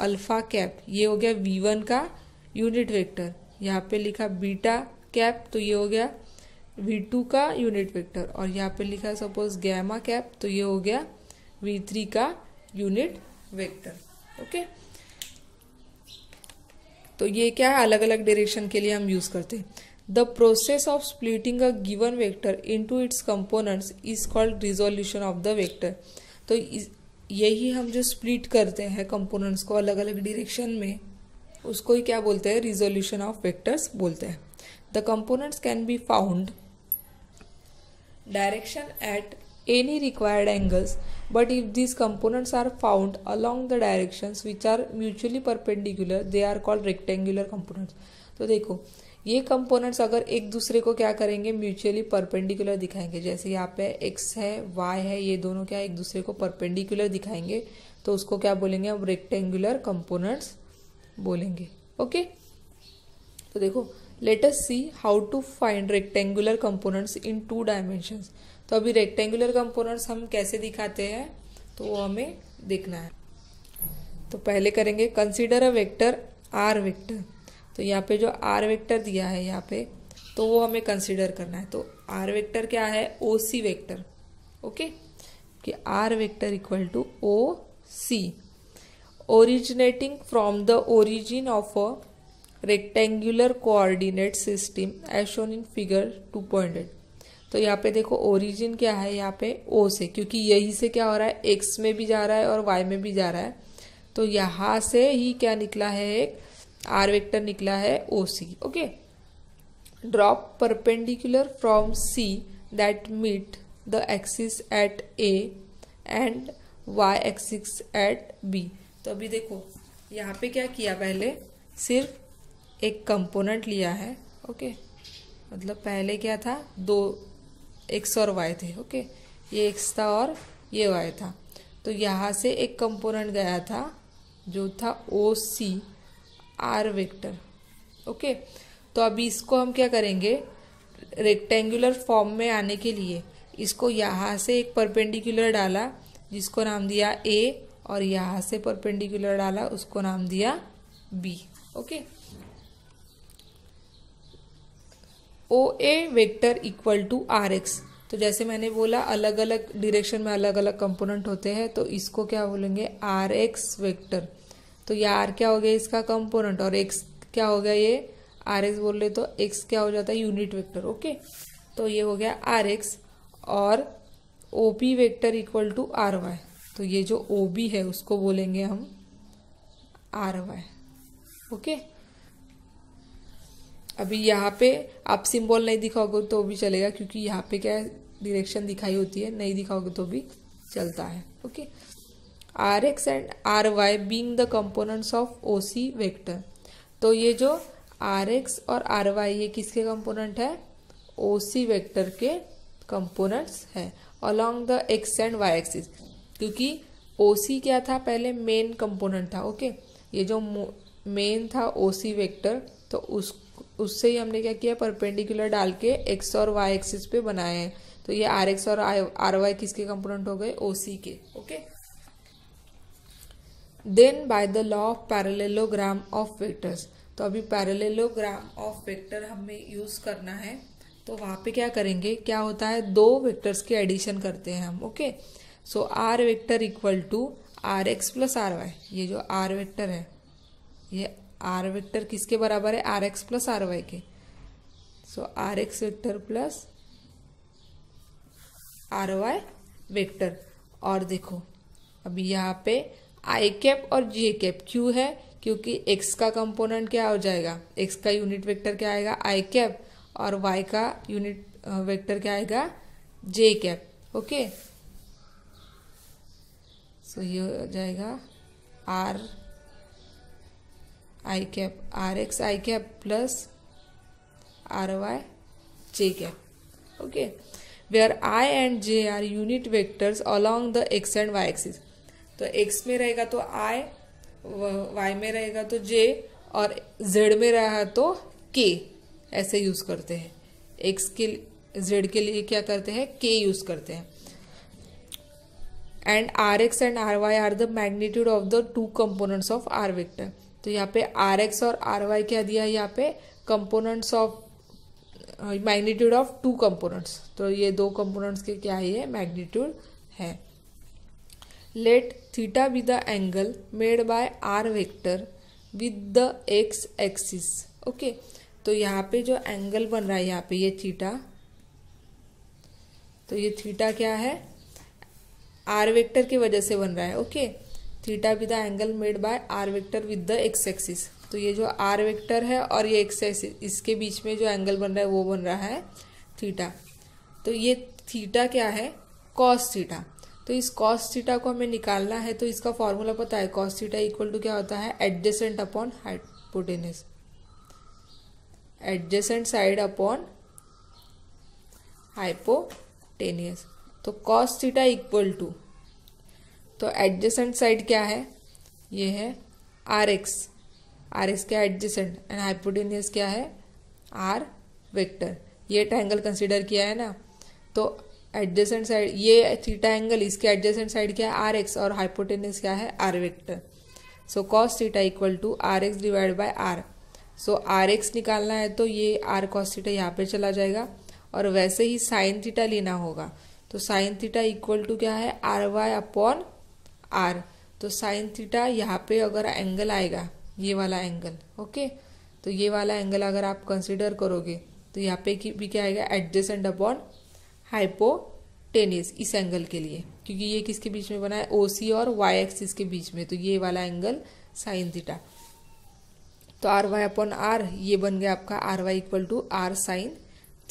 अल्फ़ा कैप ये हो गया वी वन का यूनिट वेक्टर यहाँ पे लिखा बीटा कैप तो ये हो गया वी टू का यूनिट वेक्टर और यहाँ पे लिखा सपोज़ गैमा कैप तो ये हो गया वी थ्री का यूनिट वेक्टर ओके तो ये क्या है? अलग अलग डायरेक्शन के लिए हम यूज़ करते हैं। The process of splitting a given vector into its components is called resolution of the vector तो यही हम जो स्प्लिट करते हैं कंपोनेंट्स को अलग अलग डायरेक्शन में, उसको ही क्या बोलते हैं? रिजोल्यूशन ऑफ़ वेक्टर्स बोलते हैं। The components can be found direction at any required angles, but if these components are found along the directions which are mutually perpendicular, they are called rectangular components. तो देखो, ये कंपोनेंट्स अगर एक दूसरे को क्या करेंगे? म्यूचुअली परपेंडिकुलर दिखाएँगे। जैसे यहाँ पे एक्स है वाई है, ये दोनों क्या एक दूसरे को परपेंडिकुलर दिखाएँगे तो उसको क्या बोलेंगे? हम रेक्टेंगुलर कंपोनेंट्स बोलेंगे। ओके तो देखो let us see how to find rectangular components in two dimensions तो अभी रेक्टेंगुलर कंपोनेंट्स हम कैसे दिखाते हैं तो वो हमें देखना है। तो पहले करेंगे consider a vector R vector तो यहाँ पे जो आर वेक्टर दिया है यहाँ पे तो वो हमें कंसीडर करना है। तो आर वेक्टर क्या है? ओ सी वेक्टर ओके कि R vector equal to O C originating from the origin of a rectangular coordinate system as shown in figure 2.8 तो यहाँ पे देखो ओरिजिन क्या है यहाँ पे? ओ से, क्योंकि यही से क्या हो रहा है? एक्स में भी जा रहा है और वाई में भी जा रहा है। तो यहाँ से ही क्या निकला है एक? आर वेक्टर निकला है O C okay drop perpendicular from C that meet the axis at A and Y axis at B तो अभी देखो, यहाँ पे क्या किया पहले? सिर्फ़ एक कंपोनेंट लिया है ओके मतलब पहले क्या था? दो एक्स और वाई थे, ओके? ये एक्स था और ये वाई था। तो यहाँ से एक कंपोनेंट गया था जो था O C, R vector, okay? तो अभी इसको हम क्या करेंगे? रेक्टेंगुलर फॉर्म में आने के लिए इसको यहाँ से एक परपेंडिकुलर डाला, जिसको नाम दिया ए, और यहाँ से परपेंडिकुलर डाला, उसको नाम दिया B, okay? O A vector equal to R X तो जैसे मैंने बोला अलग अलग डिरेक्शन में अलग अलग कंपोनेंट होते हैं तो इसको क्या बोलेंगे? आर एक्स वेक्टर तो ये आर क्या हो गया इसका कंपोनेंट और एक्स क्या हो गया ये? आर एक्स बोल रहे तो एक्स क्या हो जाता है? यूनिट वेक्टर ओके तो ये हो गया आर एक्स और O P vector equal to R Y तो ये जो ओ बी है, उसको बोलेंगे हम आर वाई ओके अभी यहाँ पे आप सिंबल नहीं दिखाओगे तो भी चलेगा, क्योंकि यहाँ पे क्या डिरेक्शन दिखाई होती है, नहीं दिखाओगे तो भी चलता है okay R X and R Y being the components of O C vector तो ये जो आर एक्स और आर वाई ये किसके कंपोनेंट है? ओ सी वेक्टर के कंपोनेंट्स है along the X and Y axis क्योंकि ओ सी क्या था? पहले मेन कंपोनेंट था ओके ये जो मेन था ओ सी वेक्टर तो उस उससे ही हमने क्या किया? परपेंडिकुलर डाल के एक्स और वाई एक्सिस पे बनाए हैं। तो ये आर एक्स और आर वाई किसके कंपोनेंट हो गए? ओ सी के okay then by the law of parallelogram of vectors तो अभी पैरेलेलोग्राम ऑफ़ वेक्टर हमें यूज़ करना है। तो वहाँ पे क्या करेंगे? क्या होता है? दो वेक्टर्स के एडिशन करते हैं हम okay so R vector equal to R X plus R Y ये जो आर वेक्टर है, ये आर वेक्टर किसके बराबर है? R X plus R Y के। So R X vector plus R Y vector और देखो अभी यहाँ पे आई कैप और जे कैप क्यों है? क्योंकि एक्स का कंपोनेंट क्या हो जाएगा? एक्स का यूनिट वेक्टर क्या आएगा? आई कैप और वाई का यूनिट वेक्टर क्या आएगा? जे कैप ओके सो ये हो जाएगा R I cap, R X I cap plus R Y J cap. Okay? Where I and J are unit vectors along the X and Y axis. तो एक्स में रहेगा तो आई, वाई में रहेगा तो जे, और जेड में रहा तो के। ऐसे यूज़ करते हैं। एक्स के जेड के लिए क्या करते हैं? के यूज़ करते हैं। And R X and R Y are the magnitude of the two components of R vector. तो यहाँ पे आर एक्स और आर वाई क्या दिया है यहाँ पे components of magnitude of two components तो ये दो कंपोनेंट्स के क्या है ये? मैग्नीट्यूड है। Let theta be the angle made by R vector with the X axis okay तो यहाँ पे जो एंगल बन रहा है यहाँ पे ये थीटा तो ये थीटा क्या है? आर वेक्टर की वजह से बन रहा है। Okay okay? Theta be the angle made by R vector with the X axis. तो ये जो आर वेक्टर है और ये एक्स एक्सिस, इसके बीच में जो एंगल बन रहा है, वो बन रहा है थीटा। तो ये थीटा क्या है? Cos theta. तो इस कॉस थीटा को हमें निकालना है तो इसका फॉर्मूला पता है, कॉस थीटा इक्वल टू क्या होता है? Adjacent upon hypotenuse. Adjacent side upon hypotenuse तो कॉस थीटा इक्वल टू तो एडजेसेंट साइड क्या है? ये है आर एक्स आर एक्स क्या एडजेसेंट एंड हाइपोटेनियस क्या है? आर वेक्टर ये ट्रायंगल कंसिडर किया है ना? तो एडजेसेंट साइड ये थीटा एंगल इसके एडजेसेंट साइड क्या है? आर एक्स और हाइपोटेनियस क्या है? R vector so cos theta equal to R X divide by R so R X निकालना है तो ये आर कॉस थीटा यहाँ पे चला जाएगा और वैसे ही साइन थीटा लेना होगा। तो साइन थीटा इक्वल टू क्या है? आर वाई अपॉन आर तो साइन थीटा यहाँ पे अगर एंगल आएगा, ये वाला एंगल ओके तो ये वाला एंगल अगर आप कंसिडर करोगे तो यहाँ पे भी क्या आएगा? एडजेसेंट अपॉन हाइपोटेनियस इस एंगल के लिए। क्योंकि ये किसके बीच में बना है? ओ सी और वाई एक्सिस के बीच में। तो ये वाला एंगल साइन थीटा तो आर वाई अपॉन आर ये बन गया आपका R Y equal to R sine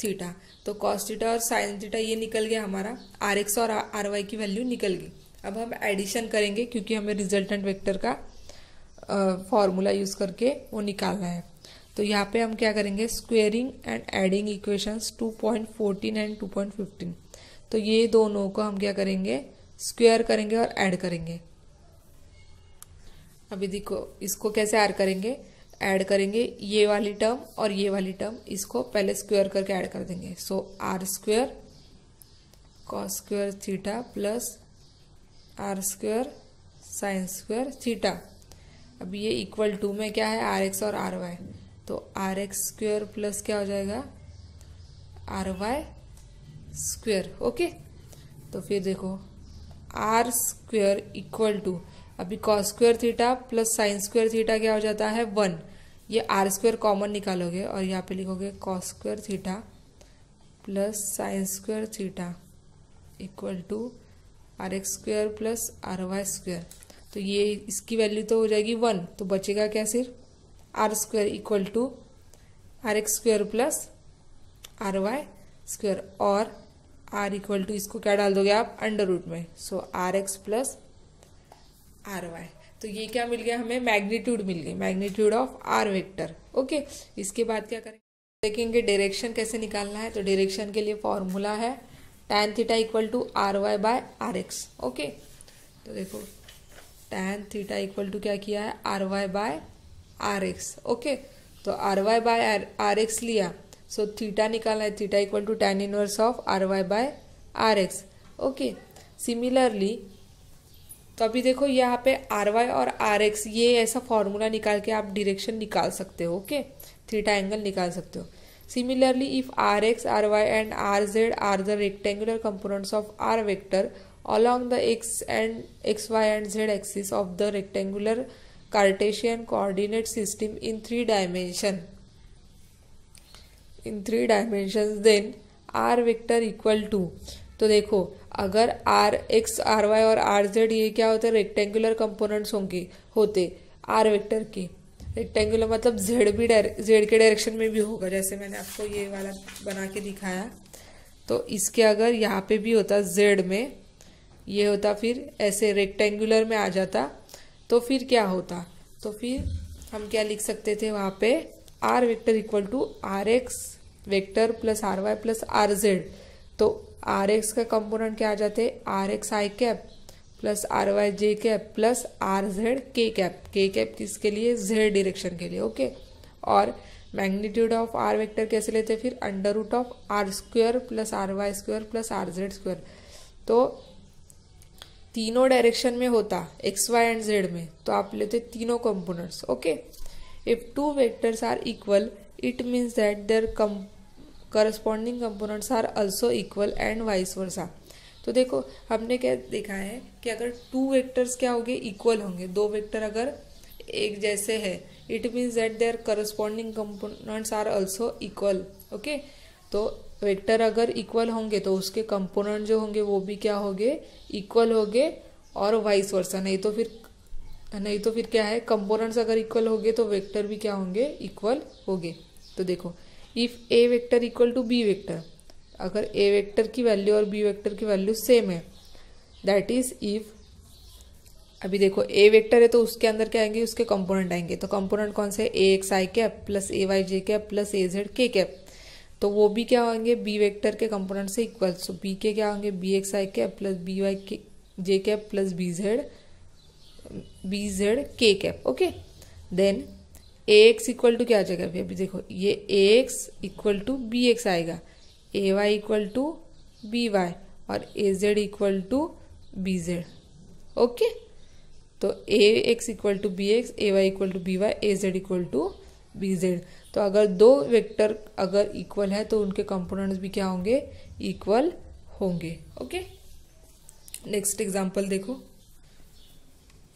theta तो कॉस थीटा और साइन थीटा ये निकल गया हमारा। आर एक्स और आर वाई की वैल्यू निकल गई। अब हम एडिशन करेंगे क्योंकि हमें रिजल्टेंट वेक्टर का फॉर्मूला यूज़ करके वो निकालना है। तो यहाँ पे हम क्या करेंगे? Squaring and adding equations 2.14 and 2.15 तो ये दोनों को हम क्या करेंगे? स्क्वेयर करेंगे और ऐड करेंगे। अभी देखो, इसको कैसे ऐड करेंगे? ऐड करेंगे ये वाली टर्म और ये वाली टर्म इसको पहले स्क्वेयर करके ऐड कर देंगे। So R square cos square theta plus R square sine square theta. अब ये इक्वल टू में क्या है? आर एक्स और आर वाई। तो आर एक्स स्क्वेयर प्लस क्या हो जाएगा? R Y square. ओके? तो फिर देखो, आर स्क्वेयर इक्वल टू। अभी cos square theta plus sine square theta क्या हो जाता है? वन। ये आर स्क्वेयर कॉमन निकालोगे और यहाँ पे लिखोगे cos square theta plus sine square theta equal to R X square plus R Y square. तो ये इसकी वैल्यू तो हो जाएगी वन तो बचेगा क्या सिर्फ़ R square equal to R X square plus R Y square. और आर इक्वल टू इसको क्या डाल दोगे आप? अंडर रूट में। So R X plus R Y. तो ये क्या मिल गया हमें? मैग्नीट्यूड मिल गई। Magnitude of R vector. Okay, इसके बाद क्या करेंगे देखेंगे डायरेक्शन कैसे निकालना है। तो डायरेक्शन के लिए फॉर्मूला है tan theta equal to R Y by R X okay तो देखो tan थीटा इक्वल टू क्या किया है? R Y by R X okay तो R Y by R X लिया सो so, थीटा निकालना है theta equal to tan inverse of R Y by R X okay similarly तो अभी देखो यहाँ पे आर वाई और आर एक्स ये ऐसा फॉर्मूला निकाल के आप डिरेक्शन निकाल सकते हो ओके थीटा एंगल निकाल सकते हो। X R Y and R Z are the rectangular components of R vector along the x and xy and z axis of the rectangular cartesian coordinate system in three dimension in three dimensions then r vector equal to तो देखो अगर आर एक्स आर वाई और आर जेड ये क्या होते हैं रेक्टेंगुलर कंपोनेंट्स होंगे होते आर वेक्टर के रेक्टेंगुलर मतलब जेड भी जेड के डायरेक्शन में भी होगा, जैसे मैंने आपको ये वाला बना के दिखाया। तो इसके अगर यहाँ पे भी होता जेड में, ये होता फिर ऐसे रेक्टेंगुलर में आ जाता तो फिर क्या होता? तो फिर हम क्या लिख सकते थे वहाँ पे? R vector equal to R X vector plus R Y plus R Z तो आर एक्स का कंपोनेंट क्या आ जाते? R X I cap plus R Y J cap plus R Z K cap. K cap किसके लिए? जेड डिरेक्शन के लिए ओके और मैग्नीट्यूड ऑफ़ आर वेक्टर कैसे लेते हैं फिर? Under root of R square plus R Y square plus R Z square तो तीनों डायरेक्शन में होता एक्स वाई एंड जेड में तो आप लेते तीनों components okay if two vectors are equal it means that their corresponding components are also equal and vice versa तो देखो, हमने क्या देखा है कि अगर टू वेक्टर्स क्या होंगे? इक्वल होंगे। दो वेक्टर अगर एक जैसे है it means that their corresponding components are also equal okay तो वेक्टर अगर इक्वल होंगे तो उसके कंपोनेंट जो होंगे, वो भी क्या होंगे? इक्वल होंगे और वाइस वर्सा नहीं तो फिर, नहीं तो फिर क्या है? कंपोनेंट्स अगर इक्वल होंगे तो वेक्टर भी क्या होंगे? इक्वल होंगे। तो देखो if A vector equal to B vector अगर ए वेक्टर की वैल्यू और बी वेक्टर की वैल्यू सेम है दैट इज़ इफ़ अभी देखो ए वेक्टर है तो उसके अंदर क्या आएँगे? उसके कंपोनेंट आएँगे। तो कंपोनेंट कौन से? A X I cap plus A Y J cap plus A Z K cap तो वो भी क्या होंगे बी वेक्टर के कंपोनेंट से इक्वल सो बी के क्या होंगे B X I cap plus B Y के J cap plus B Z B Z K cap okay then A X equal to क्या आ जाएगा? अभी अभी देखो, ये A X equal to B X आएगा। A Y equal to B Y और A Z equal to B Z okay तो A X equal to B X A Y equal to B Y A Z equal to B Z तो अगर दो वेक्टर अगर इक्वल है तो उनके कंपोनेंट्स भी क्या होंगे? इक्वल होंगे. ओके नेक्स्ट एग्जांपल देखो.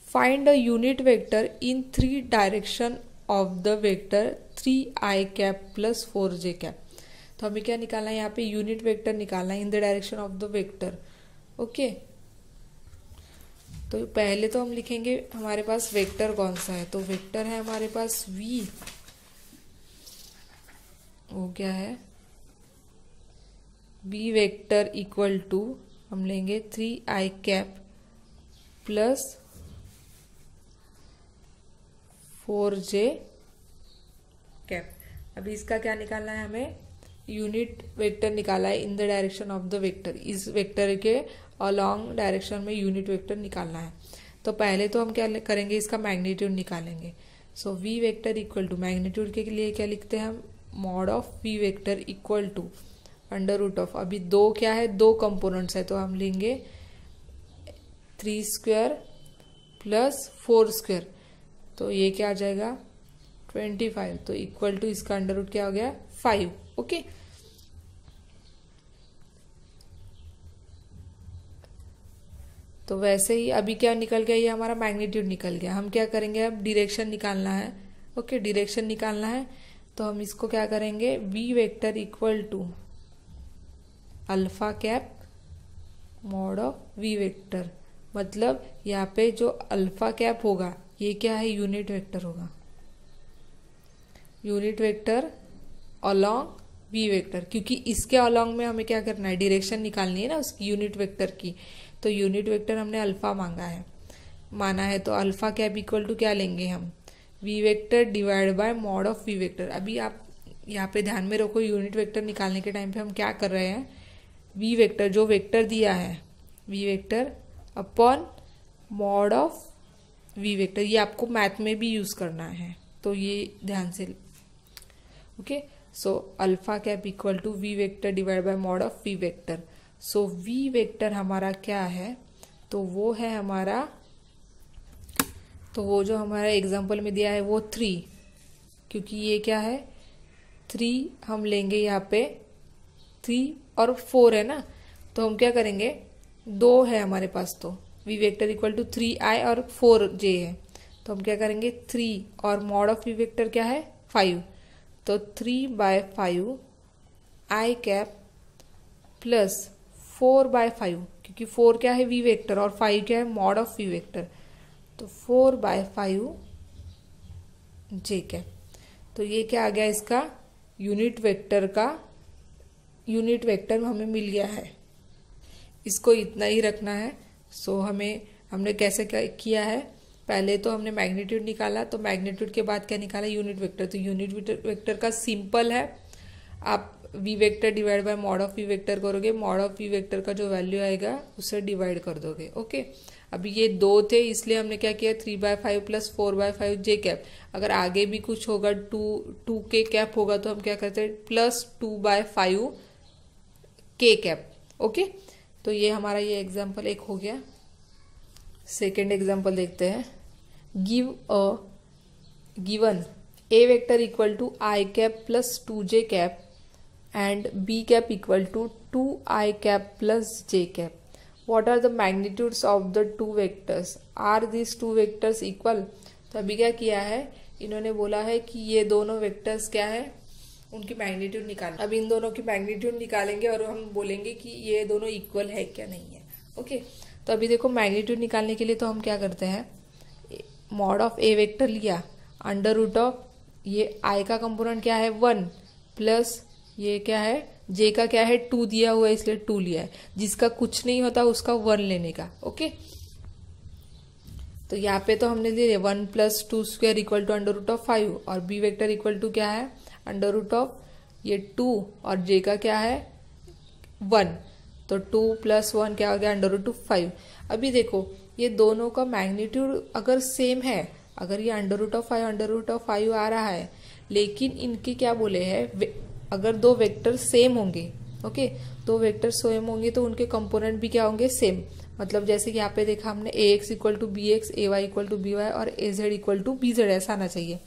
Find a unit vector in three direction of the vector three I cap plus four J cap तो हमें क्या निकालना है? यहाँ पे यूनिट वेक्टर निकालना है in the direction of the vector okay तो पहले तो हम लिखेंगे, हमारे पास वेक्टर कौन सा है? तो वेक्टर है हमारे पास v. वो क्या है v वेक्टर इक्वल टू हम लेंगे three I cap plus four J cap अभी इसका क्या निकालना है हमें? यूनिट वेक्टर निकाला है in the direction of the vector इस वेक्टर के अलॉन्ग डायरेक्शन में यूनिट वेक्टर निकालना है। तो पहले तो हम क्या करेंगे, इसका मैग्नीट्यूड निकालेंगे। So v vector equal to magnitude के लिए क्या लिखते हैं हम? Mod of v vector equal to under root of अभी दो क्या है? दो कंपोनेंट्स है तो हम लेंगे three square plus four square तो ये क्या आ जाएगा? ट्वेंटी फाइव तो इक्वल टू इसका अंडर रूट क्या हो गया? फाइव ओके तो वैसे ही अभी क्या निकल गया? ये हमारा मैग्नीट्यूड निकल गया। हम क्या करेंगे? अब डिरेक्शन निकालना है। ओके डिरेक्शन निकालना है। तो हम इसको क्या करेंगे? V vector equal to alpha cap mod of v vector मतलब यहाँ पे जो अल्फ़ा कैप होगा, ये क्या है? यूनिट वेक्टर होगा। Unit vector along v vector, क्योंकि इसके अलॉन्ग में हमें क्या करना है? डिरेक्शन निकालनी है ना उसकी यूनिट वेक्टर की। तो यूनिट वेक्टर हमने अल्फ़ा मांगा है। माना है तो अल्फ़ा कैप इक्वल टू क्या लेंगे हम? V vector divide by mod of v vector अभी आप यहाँ पे ध्यान में रखो यूनिट वेक्टर निकालने के टाइम पे हम क्या कर रहे हैं? वी वेक्टर जो वेक्टर दिया है v vector upon mod of v vector ये आपको मैथ में भी यूज़ करना है। तो ये ध्यान से okay so alpha cap equal to v vector divide by mod of v vector so v vector हमारा क्या है? तो वो है हमारा तो वो जो हमारा एग्ज़ाम्पल में दिया है वो थ्री क्योंकि ये क्या है? थ्री हम लेंगे यहाँ पे थ्री और फोर है ना? तो हम क्या करेंगे? दो है हमारे पास तो. V vector equal to three i और फोर जे है. तो हम क्या करेंगे? थ्री और मॉड ऑफ़ वी वेक्टर क्या है? फाइव तो three by five i cap plus four by five क्योंकि फोर क्या है? वी वेक्टर और फाइव क्या है? मॉड ऑफ़ वी वेक्टर तो four by five j cap तो ये क्या आ गया इसका? यूनिट वेक्टर का यूनिट वेक्टर हमें मिल गया है। इसको इतना ही रखना है। सो हमें, हमने कैसे किया है? पहले तो हमने मैग्नीट्यूड निकाला तो मैग्नीट्यूड के बाद क्या निकाला? Unit vector. तो यूनिट वेक्टर का सिंपल है। आप v vector divide by mod of v vector करोगे मॉड ऑफ़ वी वेक्टर का जो वैल्यू आएगा, उसे डिवाइड कर दोगे ओके अभी ये दो थे, इसलिए हमने क्या किया? Three by five plus four by five j cap अगर आगे भी कुछ होगा टू टू के कैप होगा तो हम क्या करते हैं? Plus two by five k cap okay तो ये हमारा ये एग्ज़ाम्पल एक हो गया। सेकेंड एग्ज़ाम्पल देखते हैं। Give a given a vector equal to i cap plus two j cap and b cap equal to two i cap plus j cap What are the magnitudes of the two vectors? Are these two vectors equal? तो अभी क्या किया है? इन्होंने बोला है कि ये दोनों वेक्टर्स क्या है? उनकी मैग्नीट्यूड निकाल अब इन दोनों की मैग्नीट्यूड निकालेंगे और हम बोलेंगे कि ये दोनों इक्वल है क्या? नहीं है। ओके तो अभी देखो मैग्नीट्यूड निकालने के लिए तो हम क्या करते हैं? मॉड ऑफ़ ए वेक्टर लिया। अंडर रूट ऑफ़ ये आई का कंपोनेंट क्या है? वन प्लस ये क्या है? जे का क्या है? टू दिया हुआ है, इसलिए टू लिया है। जिसका कुछ नहीं होता उसका वन लेने का, ओके? तो यहाँ पे तो हमने लिया one plus two square equal to under root of five, और बी वेक्टर इक्वल टू क्या है? अंडर रूट ऑफ़ ये टू, और जे का क्या है? वन। तो टू प्लस वन क्या हो गया? अंडर रूट टू फाइव अभी देखो, ये दोनों का मैग्नीट्यूड अगर सेम है, अगर ये under root of five under root of five आ रहा है, लेकिन इनके क्या बोले हैं? अगर दो वेक्टर सेम होंगे ओके दो वेक्टर सेम होंगे तो उनके कंपोनेंट भी क्या होंगे? सेम मतलब जैसे कि यहाँ पे देखा हमने a x equal to b x a y equal to b y और a z equal to b z ऐसा आना चाहिए।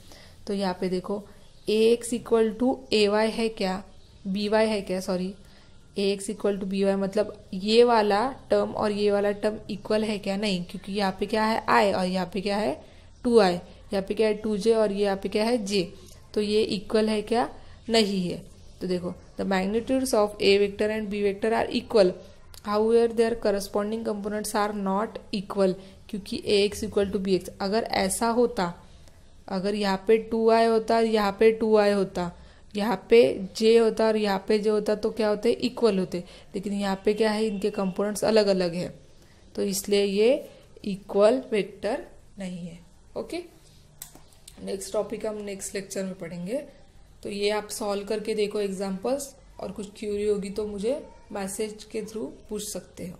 तो यहाँ पे देखो a x equal to a y है क्या? बी वाई है क्या? Sorry a x equal to b y मतलब ये वाला टर्म और ये वाला टर्म इक्वल है क्या? नहीं, क्योंकि यहाँ पे क्या है? आई और यहाँ पे क्या है? टू आई यहाँ पे क्या है? टू जे और ये यहाँ पे क्या है? जे तो ये इक्वल है क्या? नहीं है। तो देखो the magnitudes of a vector and b vector are equal however their corresponding components are not equal क्योंकि a x equal to b x अगर ऐसा होता, अगर यहाँ पे टू आई होता, यहाँ पे टू आई होता यहाँ पे जे होता और यहाँ पे जे होता तो क्या होते? इक्वल होते। लेकिन यहाँ पे क्या है? इनके कंपोनेंट्स अलग अलग है। तो इसलिए ये इक्वल वेक्टर नहीं है। ओके नेक्स्ट टॉपिक हम नेक्स्ट लेक्चर में पढ़ेंगे। तो ये आप सॉल्व करके देखो एग्जाम्पल्स और कुछ क्यूरी होगी तो मुझे मैसेज के थ्रू पूछ सकते हो।